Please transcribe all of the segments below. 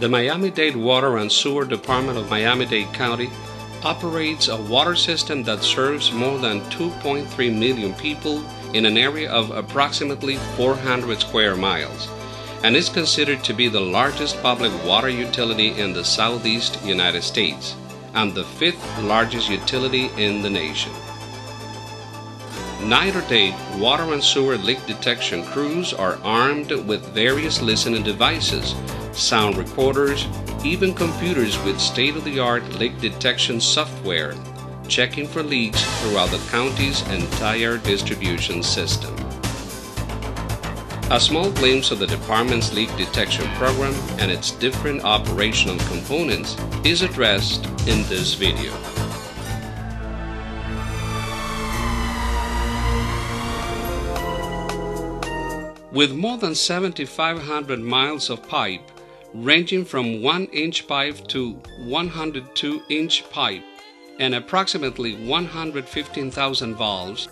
The Miami Dade Water and Sewer Department of Miami Dade County operates a water system that serves more than 2.3 million people in an area of approximately 400 square miles and is considered to be the largest public water utility in the southeast United States and the fifth largest utility in the nation. Night or day, water and sewer leak detection crews are armed with various listening devices, sound recorders, even computers with state of the art leak detection software, checking for leaks throughout the county's entire distribution system. A small glimpse of the department's leak detection program and its different operational components is addressed in this video. With more than 7,500 miles of pipe, ranging from 1 inch pipe to 102 inch pipe, and approximately 115,000 valves,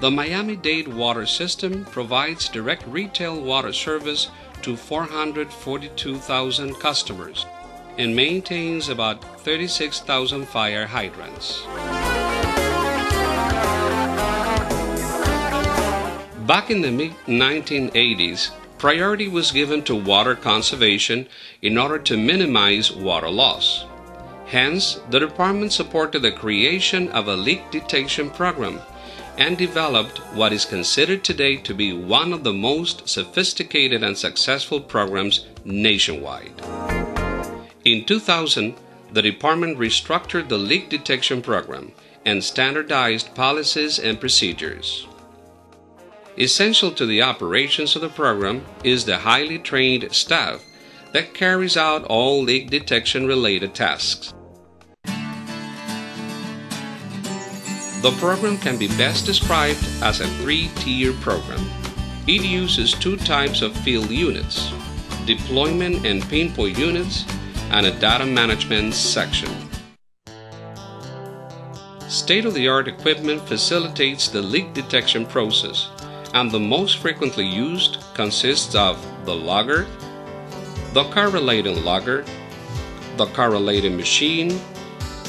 the Miami Dade water system provides direct retail water service to 442,000 customers and maintains about 36,000 fire hydrants. Back in the mid 1980s, priority was given to water conservation in order to minimize water loss. Hence, the department supported the creation of a leak detection program and developed what is considered today to be one of the most sophisticated and successful programs nationwide. In 2000, the department restructured the leak detection program and standardized policies and procedures. Essential to the operations of the program is the highly trained staff that carries out all leak detection related tasks. The program can be best described as a three tier program. It uses two types of field units deployment and pinpoint units, and a data management section. State of the art equipment facilitates the leak detection process and the most frequently used consists of the logger, the correlating logger, the correlating machine,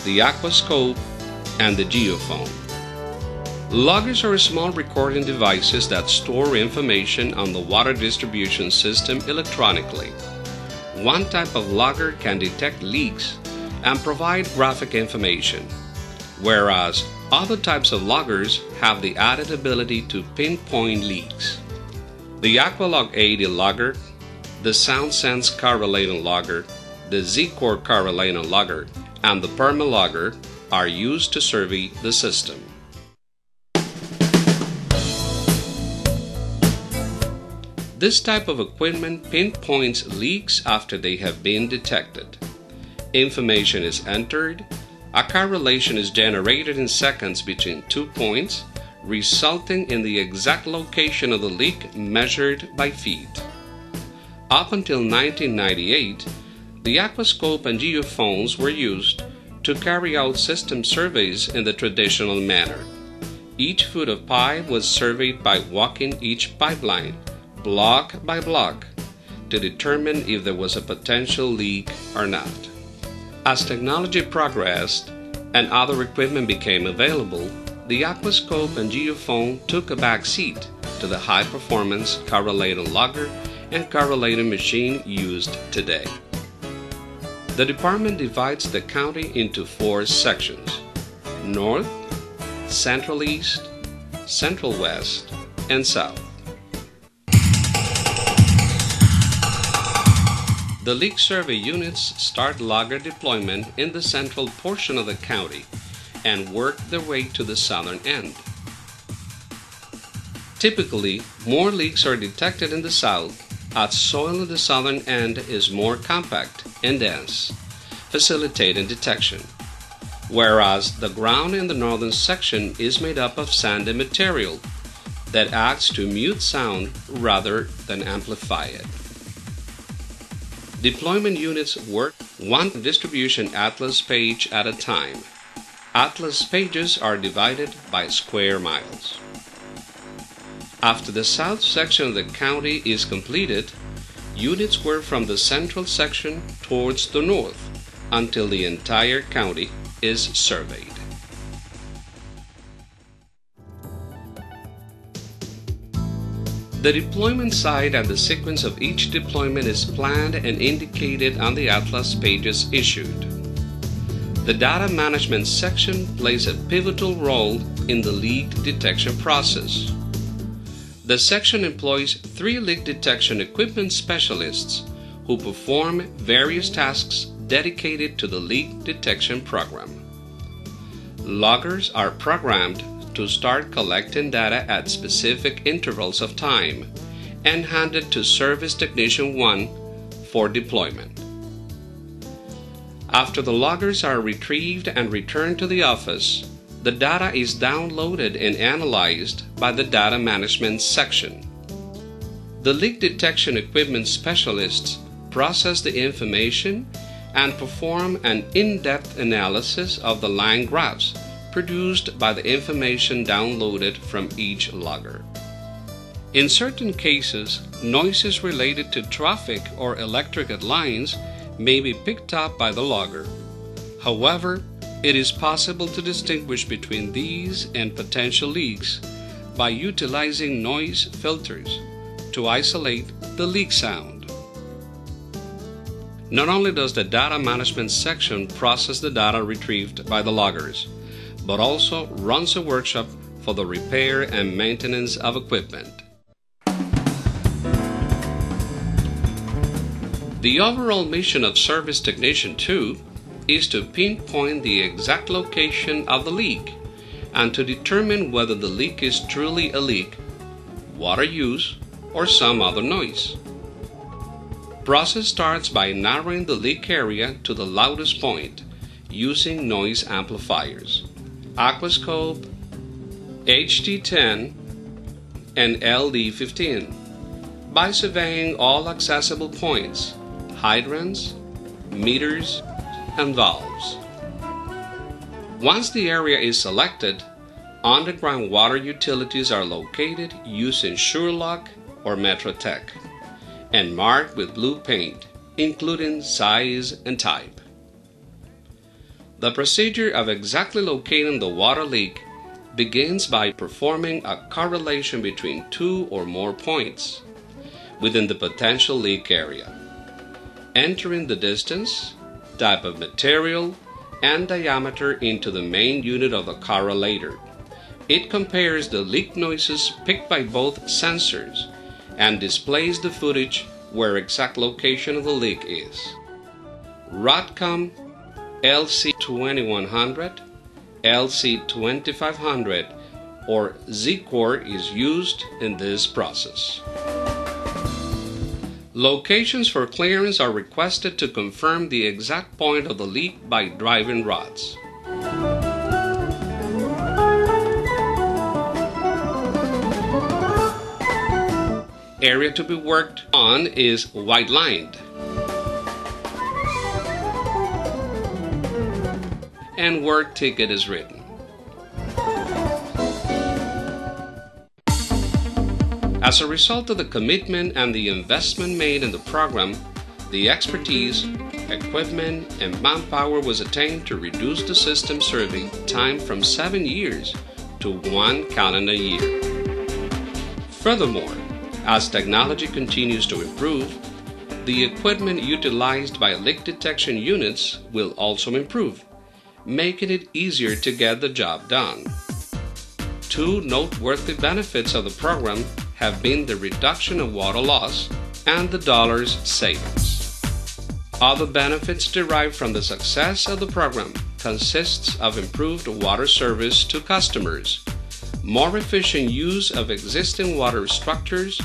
the aquascope, and the geophone. Loggers are small recording devices that store information on the water distribution system electronically. One type of logger can detect leaks and provide graphic information, whereas other types of loggers have the added ability to pinpoint leaks. The Aqualog 80 logger, the SoundSense correlating logger, the Zcorr correlating logger, and the Permalogger are used to survey the system. This type of equipment pinpoints leaks after they have been detected. Information is entered a correlation is generated in seconds between two points, resulting in the exact location of the leak measured by feet. Up until 1998, the aquascope and geophones were used to carry out system surveys in the traditional manner. Each foot of pipe was surveyed by walking each pipeline, block by block, to determine if there was a potential leak or not. As technology progressed and other equipment became available, the Aquascope and Geophone took a back seat to the high performance correlating logger and correlating machine used today. The department divides the county into four sections North, Central East, Central West, and South. The leak survey units start logger deployment in the central portion of the county and work their way to the southern end. Typically, more leaks are detected in the south as soil in the southern end is more compact and dense, facilitating detection, whereas the ground in the northern section is made up of sandy material that acts to mute sound rather than amplify it. Deployment units work one distribution atlas page at a time. Atlas pages are divided by square miles. After the south section of the county is completed, units work from the central section towards the north until the entire county is surveyed. The deployment site and the sequence of each deployment is planned and indicated on the Atlas pages issued. The data management section plays a pivotal role in the leak detection process. The section employs three leak detection equipment specialists who perform various tasks dedicated to the leak detection program. Loggers are programmed to start collecting data at specific intervals of time and handed to Service Technician 1 for deployment. After the loggers are retrieved and returned to the office, the data is downloaded and analyzed by the Data Management section. The leak detection equipment specialists process the information and perform an in depth analysis of the line graphs produced by the information downloaded from each logger. In certain cases, noises related to traffic or electric lines may be picked up by the logger. However, it is possible to distinguish between these and potential leaks by utilizing noise filters to isolate the leak sound. Not only does the data management section process the data retrieved by the loggers, but also runs a workshop for the repair and maintenance of equipment. The overall mission of Service Technician 2 is to pinpoint the exact location of the leak and to determine whether the leak is truly a leak, water use, or some other noise. Process starts by narrowing the leak area to the loudest point using noise amplifiers, Aquascope, HD10, and LD15 by surveying all accessible points, hydrants, meters, and valves. Once the area is selected, underground water utilities are located using SureLock or MetroTech and marked with blue paint, including size and type. The procedure of exactly locating the water leak begins by performing a correlation between two or more points within the potential leak area, entering the distance, type of material, and diameter into the main unit of the correlator. It compares the leak noises picked by both sensors and displays the footage where exact location of the leak is. RODCOM LC2100, LC2500, or Zcorr is used in this process. Locations for clearance are requested to confirm the exact point of the leak by driving rods. Area to be worked on is white lined. And work ticket is written. As a result of the commitment and the investment made in the program, the expertise, equipment, and manpower was attained to reduce the system survey time from seven years to one calendar year. Furthermore, as technology continues to improve, the equipment utilized by leak detection units will also improve, making it easier to get the job done. Two noteworthy benefits of the program have been the reduction of water loss and the dollar's savings. Other benefits derived from the success of the program consists of improved water service to customers, more efficient use of existing water structures,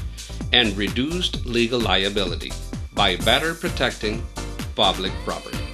and reduced legal liability by better protecting public property.